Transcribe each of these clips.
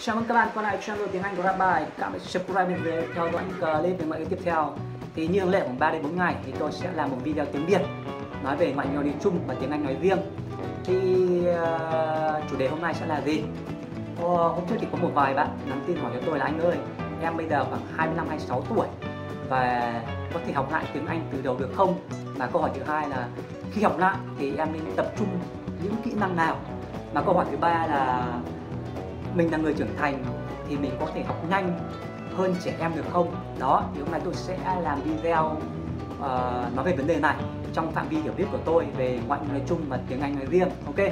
Chào mừng các bạn quay lại channel tiếng Anh của Rabbi. cảm ơn subscribe để theo dõi những clip về ngoại ngữ tiếp theo. Thì như thường lệ khoảng 3 đến 4 ngày thì tôi sẽ làm một video tiếng Việt nói về ngoại ngữ nói chung và tiếng Anh nói riêng. Thì uh, chủ đề hôm nay sẽ là gì? Uh, hôm trước thì có một vài bạn nhắn tin hỏi cho tôi là anh ơi, em bây giờ khoảng 25 26 tuổi và có thể học lại tiếng Anh từ đầu được không? Và câu hỏi thứ hai là khi học lại thì em nên tập trung những kỹ năng nào? Và câu hỏi thứ ba là mình là người trưởng thành thì mình có thể học nhanh hơn trẻ em được không? Đó thì hôm nay tôi sẽ làm video uh, nói về vấn đề này trong phạm vi hiểu biết của tôi về ngoại ngữ nói chung và tiếng Anh nói riêng ok?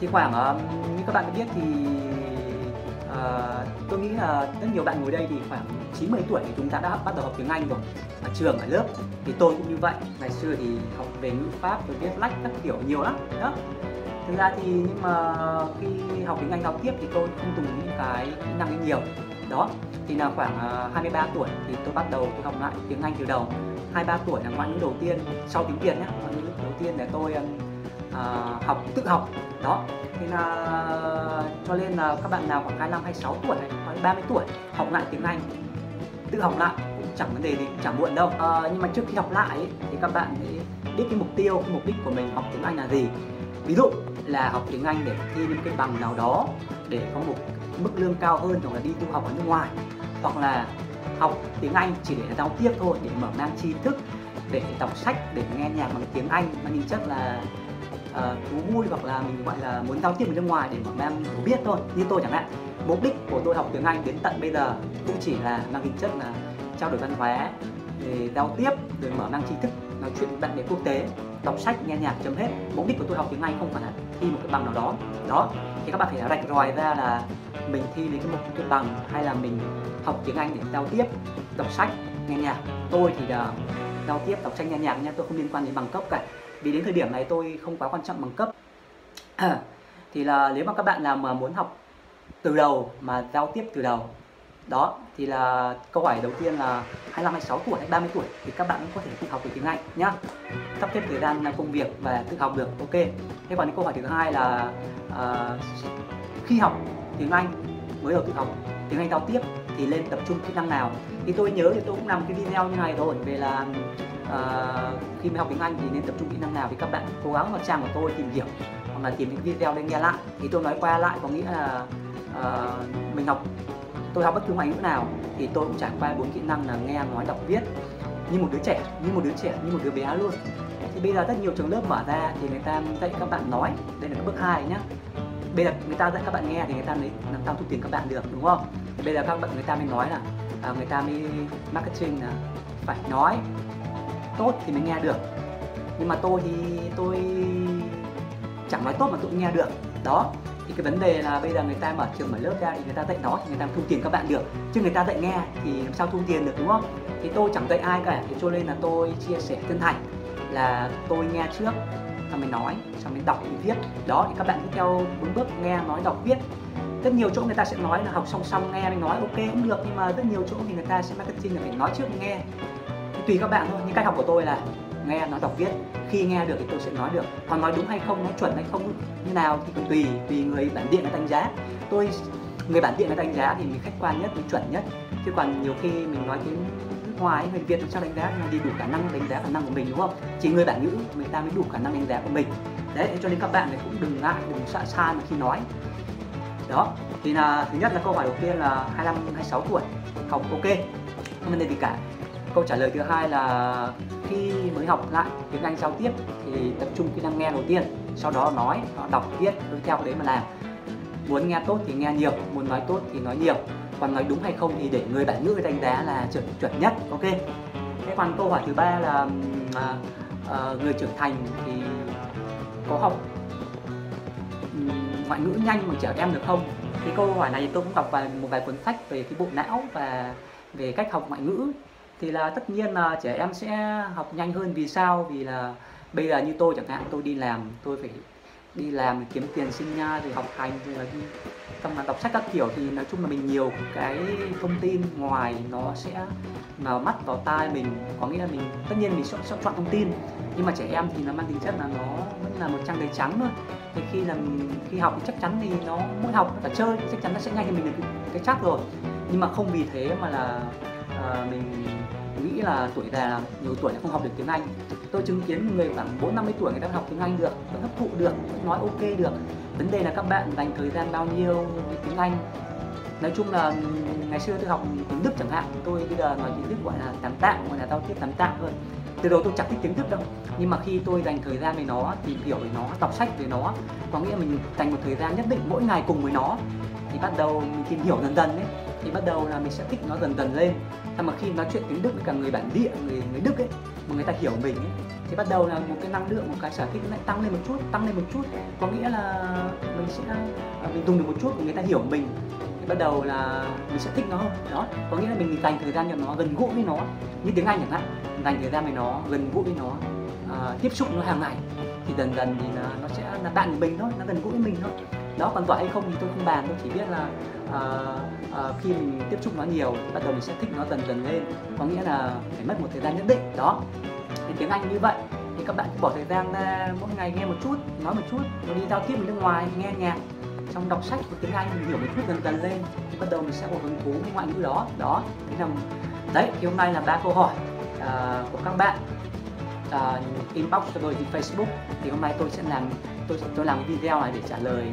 Thì khoảng uh, ờ, như các bạn đã biết thì uh, tôi nghĩ là rất nhiều bạn ngồi đây thì khoảng 90 tuổi thì chúng ta đã bắt đầu học tiếng Anh rồi. Ở trường ở lớp thì tôi cũng như vậy. Ngày xưa thì học về ngữ pháp rồi viết lách các kiểu nhiều lắm đó. Thực ra thì nhưng mà khi học tiếng Anh học tiếp thì tôi không dùng những cái kỹ năng ấy nhiều. Đó thì là khoảng à, 23 tuổi thì tôi bắt đầu tôi học lại tiếng Anh từ đầu. 23 tuổi là ngoại ngữ đầu tiên. Sau tiếng Việt nhé ngoại ngữ đầu tiên để tôi à, uh, học tự học. Đó. Thì là cho nên là các bạn nào khoảng 25 26 tuổi hay khoảng 30 tuổi học lại tiếng Anh tự học lại cũng chẳng vấn đề gì cũng chẳng muộn đâu. À, nhưng mà trước khi học lại ấy, thì các bạn biết cái mục tiêu cái mục đích của mình học tiếng Anh là gì. Ví dụ là học tiếng Anh để thi những cái bằng nào đó để có một mức lương cao hơn hoặc là đi du học ở nước ngoài. Hoặc là học tiếng Anh chỉ để giao tiếp thôi để mở mang tri thức để đọc sách để nghe nhạc bằng tiếng Anh. Mang tính chất là uh, thú vui hoặc là mình gọi là muốn giao tiếp với nước ngoài để mở mang hiểu biết thôi như tôi chẳng hạn. Mục đích của tôi học tiếng Anh đến tận bây giờ cũng chỉ là mang tính chất là trao đổi văn hóa để giao tiếp để mở mang tri thức nói chuyện với bạn bè quốc tế đọc sách nghe nhạc chấm hết. Mục đích của tôi học tiếng Anh không phải là thi một cái bằng nào đó. Đó thì các bạn phải rạch ròi ra là mình thi lấy cái một cái bằng hay là mình học tiếng Anh để giao tiếp đọc sách nghe nhạc. Tôi thì là giao tiếp đọc sách nghe nhạc nha tôi không liên quan đến bằng cấp cả vì đến thời điểm này tôi không quá quan trọng bằng cấp. À, thì là nếu mà các bạn nào mà muốn học từ đầu mà giao tiếp từ đầu đó thì là câu hỏi đầu tiên là 25 26 tuổi hay 30 tuổi thì các bạn cũng có thể tự học được tiếng Anh nhá. Sắp xếp thời gian công việc và tự học được ok. Thế còn câu hỏi thứ hai là uh, khi học tiếng Anh mới đầu tự học tiếng Anh giao tiếp thì lên tập trung kỹ năng nào. Thì tôi nhớ thì tôi cũng làm cái video như này rồi về là uh, khi mà học tiếng Anh thì nên tập trung kỹ năng nào thì các bạn cố gắng vào trang của tôi tìm hiểu hoặc là tìm những video lên nghe lại. Thì tôi nói qua lại có nghĩa là uh, mình học tôi học bất cứ ngoại ngữ nào thì tôi cũng trải qua bốn kỹ năng là nghe nói đọc viết. Như một đứa trẻ như một đứa trẻ như một đứa bé luôn. Thì bây giờ rất nhiều trường lớp mở ra thì người ta dạy các bạn nói đây là cái bước hai nhá. Bây giờ người ta dạy các bạn nghe thì người ta mới làm sao thu tiền các bạn được đúng không? Bây giờ các bạn người ta mới nói là à, người ta mới marketing là phải nói tốt thì mới nghe được. Nhưng mà tôi thì tôi chẳng nói tốt mà tôi cũng nghe được. Đó thì cái vấn đề là bây giờ người ta mở trường mở lớp ra thì người ta dạy đó thì người ta thu tiền các bạn được. Chứ người ta dạy nghe thì làm sao thu tiền được đúng không? Thì tôi chẳng dạy ai cả. Thì cho nên là tôi chia sẻ chân thành là tôi nghe trước xong mình nói, xong mình đọc mình viết. Đó, thì các bạn cứ theo bốn bước nghe, nói, đọc, viết. Rất nhiều chỗ người ta sẽ nói là học song song nghe mình nói, ok, cũng được, nhưng mà rất nhiều chỗ thì người ta sẽ marketing là phải nói trước nghe. Thì tùy các bạn thôi nhưng cách học của tôi là nghe, nói, đọc, viết. Khi nghe được thì tôi sẽ nói được. Còn nói đúng hay không, nói chuẩn hay không, như nào thì còn tùy tùy người bản địa người đánh giá. Tôi, người bản địa người đánh giá thì mình khách quan nhất, mình chuẩn nhất. Chứ còn nhiều khi mình nói tiếng ngoài người việt làm sao đánh giá thì đủ khả năng đánh giá khả năng của mình, đúng không? Chỉ người bản ngữ người ta mới đủ khả năng đánh giá của mình. Đấy cho nên các bạn này cũng đừng ngại, đừng sợ xa mà khi nói. Đó, thì là thứ nhất là câu hỏi đầu tiên là 25 26 tuổi, học ok, không vấn đề gì cả. Câu trả lời thứ hai là khi mới học lại tiếng Anh giao tiếp thì tập trung kỹ năng nghe đầu tiên, sau đó nói, đọc, viết cứ theo đấy mà làm. Muốn nghe tốt thì nghe nhiều, muốn nói tốt thì nói nhiều còn nói đúng hay không thì để người bản ngữ đánh giá là chuẩn chuẩn nhất ok? Thế còn câu hỏi thứ ba là à, à, người trưởng thành thì có học ngoại ngữ nhanh bằng trẻ em được không? Cái câu hỏi này tôi cũng đọc vài một vài cuốn sách về cái bộ não và về cách học ngoại ngữ. Thì là tất nhiên là trẻ em sẽ học nhanh hơn vì sao? Vì là bây giờ như tôi chẳng hạn tôi đi làm tôi phải đi làm kiếm tiền sinh nha rồi học hành rồi là đi. Trong là đọc sách các kiểu thì nói chung là mình nhiều cái thông tin ngoài nó sẽ vào mắt vào tai mình. Có nghĩa là mình, tất nhiên mình chọn chọn thông tin, nhưng mà trẻ em thì nó mang tính chất là nó vẫn là một trang giấy trắng thôi. Thì khi là khi học thì chắc chắn thì nó muốn học cả chơi, chắc chắn nó sẽ nhanh thì mình được cái chắc rồi. Nhưng mà không vì thế mà là Ờ, mình nghĩ là tuổi già nhiều tuổi là không học được tiếng Anh. Tôi chứng kiến người khoảng bốn năm mươi tuổi người ta học tiếng Anh được vẫn hấp thụ được vẫn nói ok được. Vấn đề là các bạn dành thời gian bao nhiêu với tiếng Anh? Nói chung là ngày xưa tôi học tiếng Đức chẳng hạn tôi bây giờ nói tiếng Đức gọi là tán tạng, gọi là giao tiếp tán tạng thôi từ đầu tôi chẳng thích tiếng Đức đâu nhưng mà khi tôi dành thời gian với nó tìm hiểu về nó đọc sách về nó có nghĩa mình dành một thời gian nhất định mỗi ngày cùng với nó thì bắt đầu mình tìm hiểu dần dần ấy thì bắt đầu là mình sẽ thích nó dần dần lên. Và mà khi nói chuyện tiếng Đức với cả người bản địa người người Đức ấy mà người ta hiểu mình ấy, thì bắt đầu là một cái năng lượng một cái sở thích lại tăng lên một chút tăng lên một chút. Có nghĩa là mình sẽ à, mình dùng được một chút của người ta hiểu mình. Thì bắt đầu là mình sẽ thích nó hơn. Đó có nghĩa là mình dành thời gian cho nó gần gũi với nó như tiếng Anh chẳng hạn. Dành thời gian với nó gần gũi với nó à, tiếp xúc nó hàng ngày. Thì dần dần thì là nó sẽ là bạn của mình thôi nó gần gũi với mình thôi đó còn giỏi hay không thì tôi không bàn tôi chỉ biết là à, à, khi mình tiếp xúc nó nhiều thì bắt đầu mình sẽ thích nó dần dần lên. Có nghĩa là phải mất một thời gian nhất định. Đó. Thì tiếng anh như vậy thì các bạn cứ bỏ thời gian ra mỗi ngày nghe một chút nói một chút rồi đi giao tiếp với nước ngoài nghe nhạc. Trong đọc sách của tiếng anh mình hiểu một chút dần dần lên thì bắt đầu mình sẽ có hứng thú với ngoại ngữ đó. Đó thế là đấy thì hôm nay là ba câu hỏi uh, của các bạn. Uh, inbox cho tôi trên Facebook thì hôm nay tôi sẽ làm tôi tôi làm video này để trả lời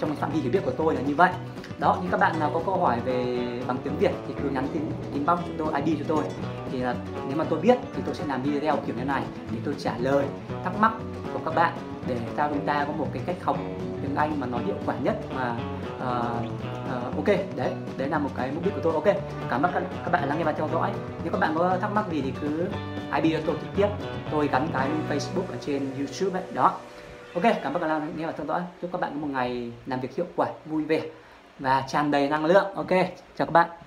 trong phạm vi hiểu biết của tôi là như vậy. Đó như các bạn nào có câu hỏi về bằng tiếng Việt thì cứ nhắn tin inbox cho tôi ID cho tôi. Thì là nếu mà tôi biết thì tôi sẽ làm video kiểu như này để tôi trả lời thắc mắc của các bạn để sao chúng ta có một cái cách học tiếng Anh mà nó hiệu quả nhất mà uh, uh, ok. Đấy đấy là một cái mục đích của tôi ok. Cảm ơn các, các bạn lắng nghe và theo dõi. Nếu các bạn có thắc mắc gì thì cứ ID cho tôi trực tiếp. Tôi gắn cái Facebook ở trên YouTube ấy đó ok, cảm ơn các bạn đã nghe và theo dõi. Chúc các bạn có một ngày làm việc hiệu quả, vui vẻ và tràn đầy năng lượng. Ok, chào các bạn.